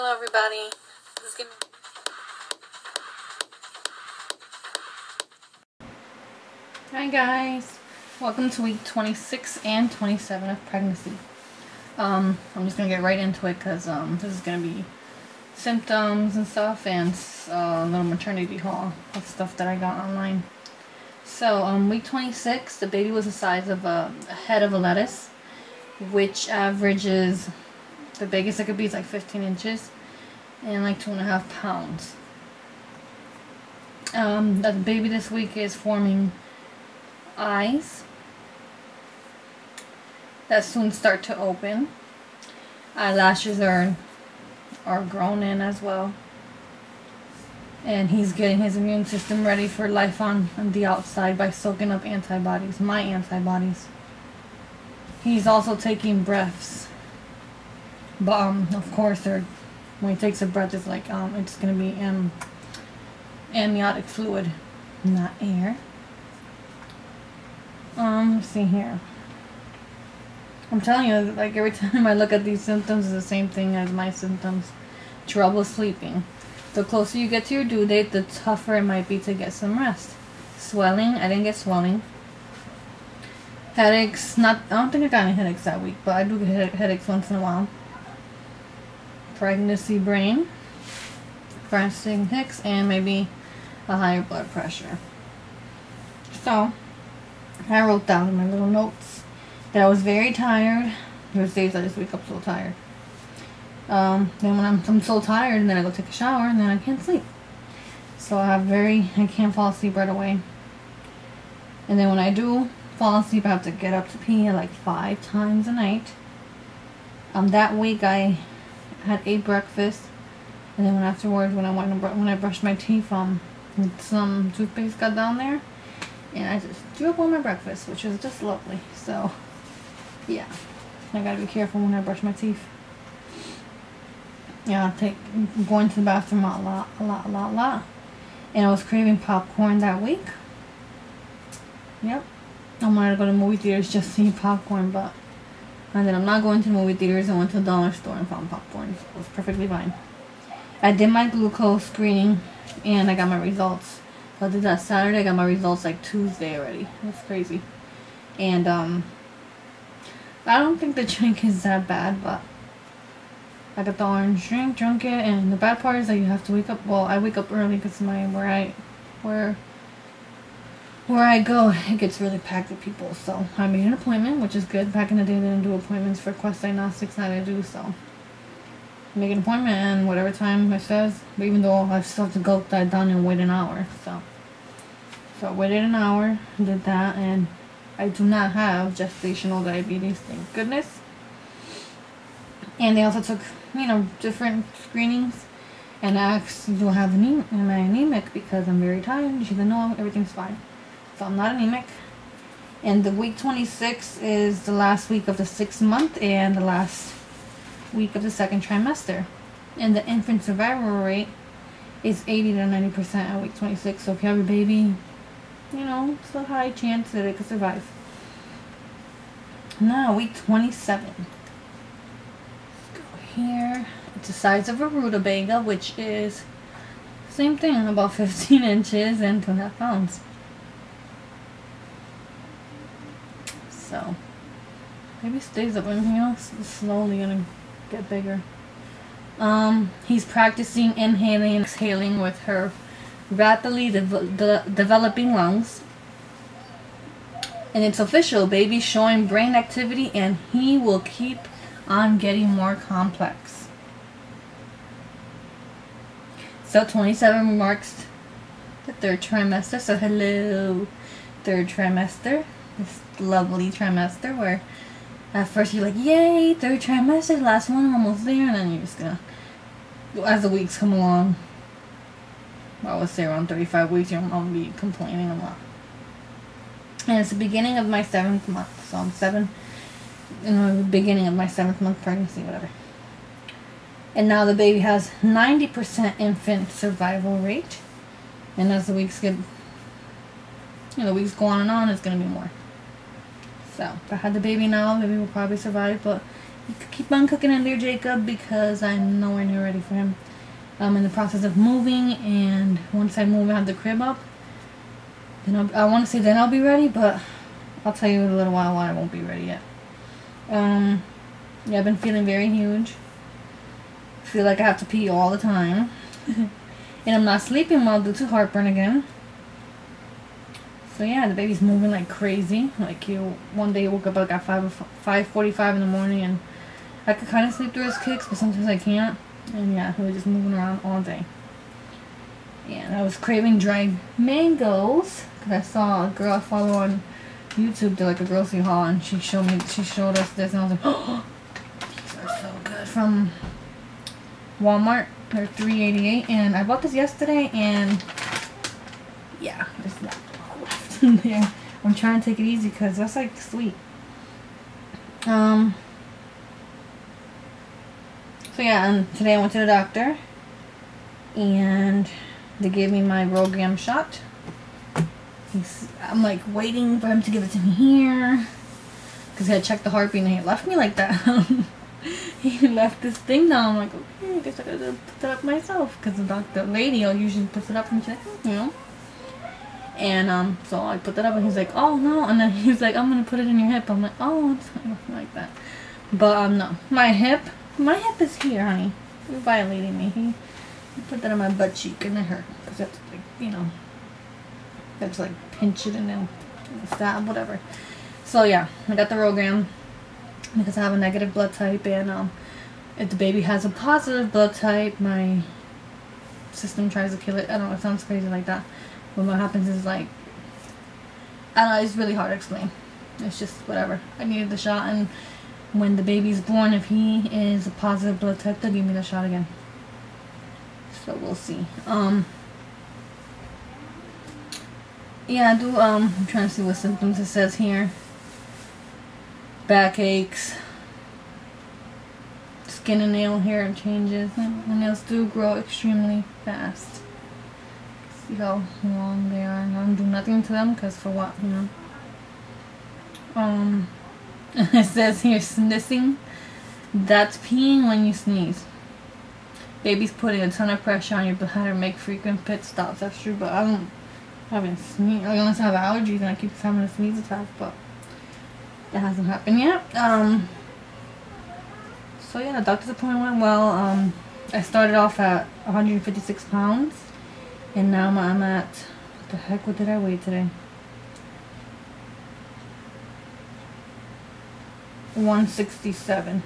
Hello everybody. This is gonna Hi guys. Welcome to week 26 and 27 of pregnancy. Um, I'm just gonna get right into it because um, this is gonna be symptoms and stuff and uh, a little maternity haul of stuff that I got online. So, um, week 26, the baby was the size of a, a head of a lettuce, which averages the biggest it could be is like 15 inches and like two and a half pounds. Um, the baby this week is forming eyes that soon start to open. Eyelashes are are grown in as well. And he's getting his immune system ready for life on, on the outside by soaking up antibodies, my antibodies. He's also taking breaths. But um, of course, when he takes a breath, it's like um, it's gonna be um, amniotic fluid, not air. Um, let's see here. I'm telling you, like every time I look at these symptoms, it's the same thing as my symptoms. Trouble sleeping. The closer you get to your due date, the tougher it might be to get some rest. Swelling. I didn't get swelling. Headaches. Not. I don't think I got any headaches that week, but I do get headaches once in a while. Pregnancy brain. Resting hicks, and maybe a higher blood pressure. So, I wrote down in my little notes that I was very tired. There's days I just wake up so tired. Um, then when I'm, I'm so tired, and then I go take a shower, and then I can't sleep. So I have very, I can't fall asleep right away. And then when I do fall asleep, I have to get up to pee like five times a night. Um, that week I had a breakfast, and then afterwards, when I went when I brushed my teeth, um, some toothpaste got down there, and I just threw up on my breakfast, which was just lovely. So, yeah, I gotta be careful when I brush my teeth. Yeah, I take going to the bathroom a lot, a lot, a lot, a lot. And I was craving popcorn that week. Yep. I wanted to go to movie theaters just to eat popcorn, but and then I'm not going to movie theaters. I went to the dollar store and found popcorn. It was perfectly fine. I did my glucose screening and I got my results. So I did that Saturday. I got my results like Tuesday already. That's crazy. And um, I don't think the drink is that bad, but I got the orange drink, drunk it, and the bad part is that you have to wake up. Well, I wake up early because my where I where where I go, it gets really packed with people. So I made an appointment, which is good. Back in the day, they didn't do appointments for Quest Diagnostics. Now I do. So make an appointment, and whatever time it says. But even though I still have to go that done and wait an hour. So so I waited an hour, did that, and I do not have gestational diabetes. Thank goodness. And they also took you know, different screenings and asked, do I have anem am I anemic because I'm very tired? And she said, no, everything's fine. So I'm not anemic. And the week 26 is the last week of the sixth month and the last week of the second trimester. And the infant survival rate is 80 to 90% at week 26. So if you have a baby, you know, it's a high chance that it could survive. Now, week 27 here. It's the size of a rutabaga, which is same thing, about 15 inches and 2.5 pounds. So, maybe stays up in here. It's slowly gonna get bigger. Um, he's practicing inhaling and exhaling with her rapidly de de developing lungs. And it's official, baby showing brain activity and he will keep on getting more complex. So 27 marks the third trimester. So hello, third trimester. This lovely trimester where at first you're like, yay, third trimester, last one, I'm almost there. And then you're just gonna, as the weeks come along, I would say around 35 weeks, you're gonna be complaining a lot. And it's the beginning of my seventh month. So I'm seven in the beginning of my seventh month pregnancy, whatever. And now the baby has 90% infant survival rate. And as the weeks get, you know, the weeks go on and on, it's to be more. So, if I had the baby now, maybe we'll probably survive. But keep on cooking in there, Jacob, because I'm nowhere near ready for him. I'm in the process of moving, and once I move and have the crib up, then I'll, I want to say then I'll be ready, but I'll tell you in a little while why I won't be ready yet. Um, yeah, I've been feeling very huge. Feel like I have to pee all the time. and I'm not sleeping well due to heartburn again. So yeah, the baby's moving like crazy. Like you, one day woke up like at 5, 5.45 in the morning and I could kind of sleep through his kicks, but sometimes I can't. And yeah, he was just moving around all day. And I was craving dried mangoes because I saw a girl I follow on YouTube did like a grocery haul and she showed me, she showed us this and I was like, oh, these are so good from Walmart. They're 3.88 and I bought this yesterday and in there. I'm trying to take it easy because that's like sweet. Um. So yeah, and today I went to the doctor and they gave me my RhoGAM shot. He's, I'm like waiting for him to give it to me here because he had checked the heartbeat and he left me like that. he left this thing down. I'm like, okay, I guess I gotta put it up myself because the doctor lady usually puts it up and like, you know. And um, so I put that up and he's like, oh no. And then he's like, I'm to put it in your hip. I'm like, oh, it's like that. But um, no. My hip, my hip is here, honey. You're violating me. He, put that on my butt cheek and it hurt. Because that's like, you know, that's like pinch it and then stab, whatever. So yeah, I got the RhoGAM because I have a negative blood type and um, if the baby has a positive blood type, my system tries to kill it. I don't know, it sounds crazy like that. But what happens is like, I don't know, it's really hard to explain. It's just whatever. I needed the shot and when the baby's born, if he is a positive blood type, they'll give me the shot again. So we'll see. Um, yeah, I do, um, I'm trying to see what symptoms it says here. Back aches. Skin and nail hair changes. My nails do grow extremely fast see how long they are. I don't do nothing to them because for what, you know. Um, it says here sneezing. That's peeing when you sneeze. Baby's putting a ton of pressure on your bladder, make frequent pit stops. That's true, but I don't I haven't sneezed unless I have allergies and I keep having a sneeze attack, but it hasn't happened yet. Um. So yeah, the doctor's appointment went well. Um, I started off at 156 pounds. And now I'm at, what the heck, what did I weigh today? 167.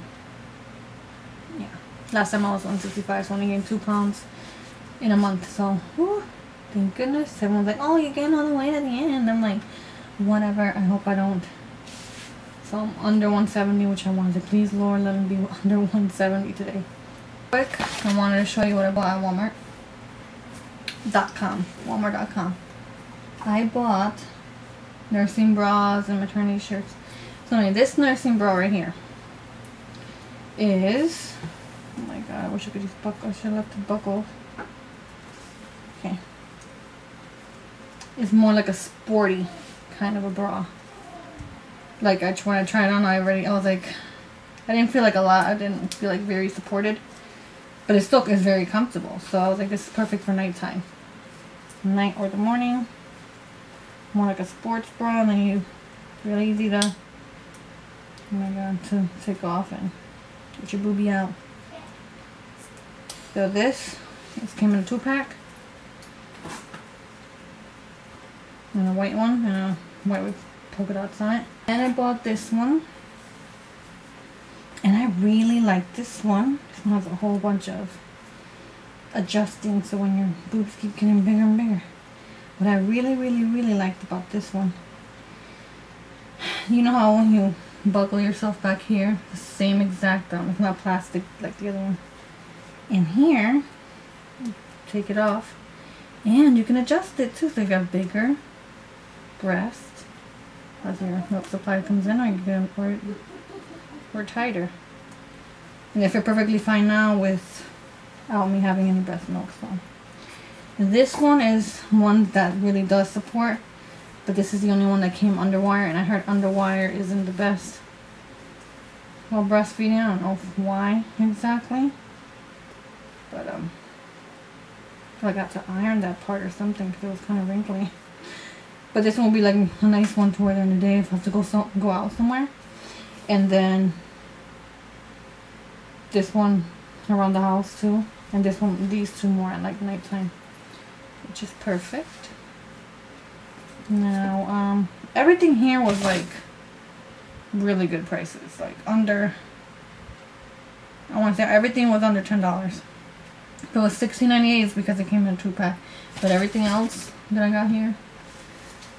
Yeah. Last time I was 165, so I only gained two pounds in a month. So, whew, thank goodness. Everyone's like, oh, you gained all the weight at the end. I'm like, whatever. I hope I don't. So I'm under 170, which I wanted to please Lord, let me be under 170 today. Quick, I wanted to show you what I bought at Walmart com, Walmart.com. I bought nursing bras and maternity shirts. So anyway, this nursing bra right here is, oh my god, I wish I could just buckle, I should have left the buckle. Okay. It's more like a sporty kind of a bra. Like I, when I tried it on, I already, I was like, I didn't feel like a lot, I didn't feel like very supported. But it still is very comfortable. So I was like, this is perfect for nighttime. Night or the morning. More like a sports bra and then you really easy to oh my god to take off and get your boobie out. So this this came in a two pack. And a white one and a white with polka dots on it. And I bought this one really like this one. This one has a whole bunch of adjusting so when your boobs keep getting bigger and bigger. What I really, really, really liked about this one, you know how when you buckle yourself back here, the same exact, um, it's not plastic like the other one. And here, take it off, and you can adjust it too, so you got bigger breast as your milk supply comes in, or you can, or or tighter. And if you're perfectly fine now without me having any breast milk, so. This one is one that really does support, but this is the only one that came underwire, and I heard underwire isn't the best. while breastfeeding. I don't know why exactly. But, um, I got to iron that part or something because it was kind of wrinkly. But this one will be like a nice one to wear during the day if I have to go so go out somewhere. And then this one around the house too. And this one, these two more at like nighttime. Which is perfect. Now, um, everything here was like really good prices. Like under, I want to say everything was under $10. If it was $16.98 it's because it came in a two pack. But everything else that I got here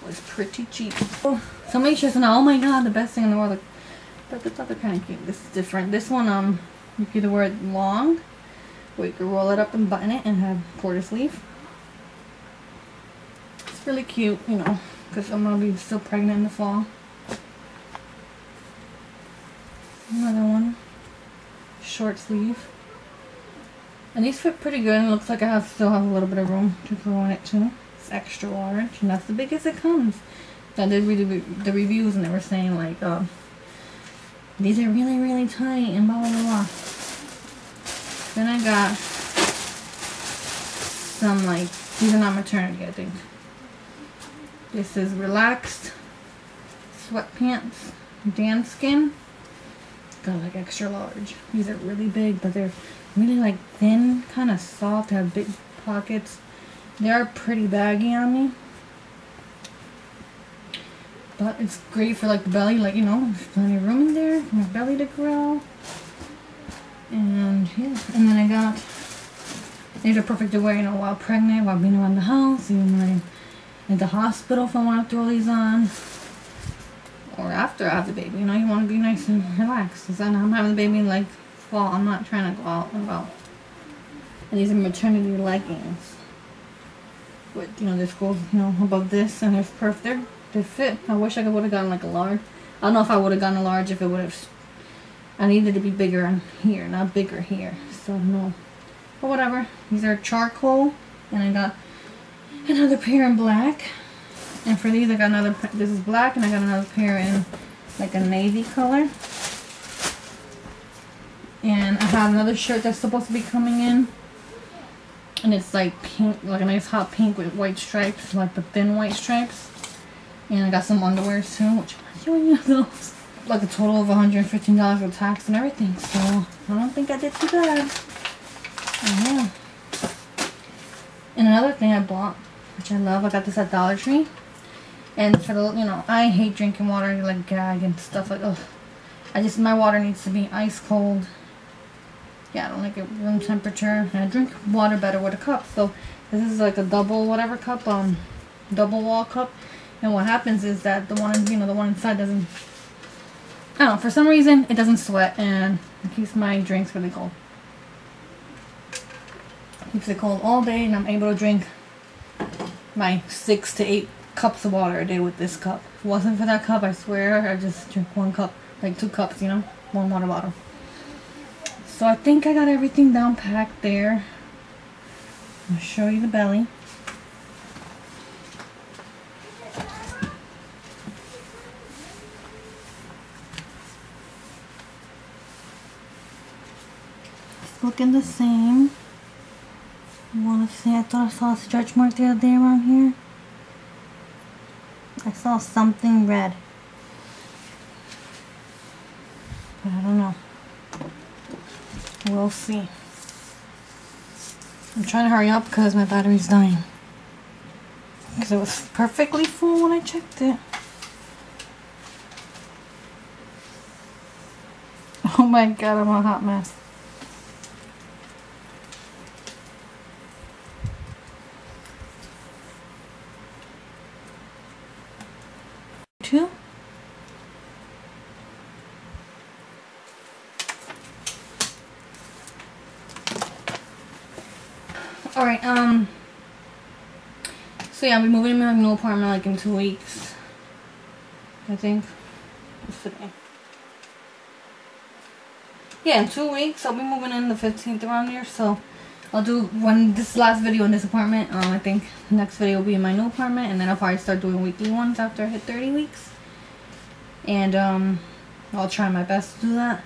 was pretty cheap. Somebody just said, oh my god, the best thing in the world. Like, but this other kind of cute. This is different. This one, um, you could wear it long, or you can roll it up and button it and have quarter sleeve. It's really cute, you know, because I'm going to be still pregnant in the fall. Another one. Short sleeve. And these fit pretty good. It looks like I have still have a little bit of room to grow in it too. It's extra large, and that's the biggest it comes. I did read the, the reviews, and they were saying like, uh, these are really, really tight, and blah, blah, blah. Then I got some like, these are not maternity, I think. This is relaxed sweatpants, Danskin. Got like extra large. These are really big, but they're really like thin, kind of soft, have big pockets. They are pretty baggy on me. But it's great for like the belly, like, you know, there's plenty of room in there for my belly to grow. And yeah, and then I got, these are perfect to wear, you know, while pregnant, while being around the house, even when I'm in the hospital if I want to throw these on. Or after I have the baby, you know, you want to be nice and relaxed. Because I'm having the baby like fall. I'm not trying to go out and about. And these are maternity leggings. But, you know, this goes, you know, above this. And it's perfect. They're, they fit. I wish I would have gotten like a large. I don't know if I would have gotten a large if it would have... I needed to be bigger in here, not bigger here. So, no. But whatever. These are charcoal. And I got another pair in black. And for these, I got another, this is black, and I got another pair in like a navy color. And I have another shirt that's supposed to be coming in. And it's like pink, like a nice hot pink with white stripes, like the thin white stripes. And I got some underwear too, which I'm showing you those. Like a total of $115 with tax and everything. So I don't think I did too bad. Yeah. And another thing I bought, which I love, I got this at Dollar Tree. And for the, you know, I hate drinking water, like gag and stuff like, ugh. I just, my water needs to be ice cold yeah, I don't like it room temperature. And I drink water better with a cup. So this is like a double whatever cup, um, double wall cup. And what happens is that the one, you know, the one inside doesn't, I don't know, for some reason it doesn't sweat and it keeps my drinks really cold. Keeps it cold all day and I'm able to drink my six to eight cups of water a day with this cup. If it wasn't for that cup, I swear I just drink one cup, like two cups, you know, one water bottle. So I think I got everything down packed there. I'll show you the belly. Looking the same. I want to see. I thought I saw a stretch mark the other day around here. I saw something red. But I don't know. We'll see. I'm trying to hurry up because my battery's dying. Because it was perfectly full when I checked it. Oh my god, I'm a hot mess. Two. Alright, um, so yeah, I'll be moving in my new apartment like in two weeks. I think. Yeah, in two weeks. I'll be moving in the 15th around here, so I'll do one this last video in this apartment. Um, I think the next video will be in my new apartment, and then I'll probably start doing weekly ones after I hit 30 weeks. And um, I'll try my best to do that.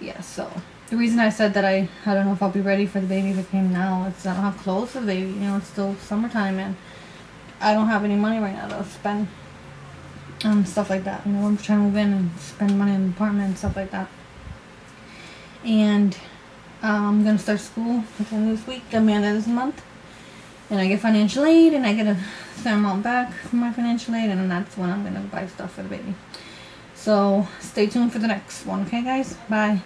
yeah, so the reason I said that I I don't know if I'll be ready for the baby if it came now. It's I don't have clothes for the baby. You know, it's still summertime and I don't have any money right now to spend um stuff like that. You know, I'm trying to move in and spend money on an apartment and stuff like that. And um, I'm gonna start school at the end of this week. I mean, this month. And I get financial aid, and I get a certain amount back from my financial aid, and that's when I'm gonna buy stuff for the baby. So stay tuned for the next one, okay, guys? Bye.